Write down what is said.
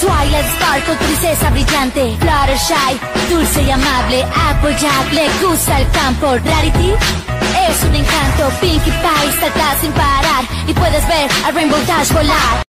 Twilight Sparkle, princesa brillante. Fluttershy, dulce y amable. Applejack, le gusta el campo. Rarity es un encanto. Pinkie Pie salta sin parar. Y puedes ver a Rainbow Dash volar.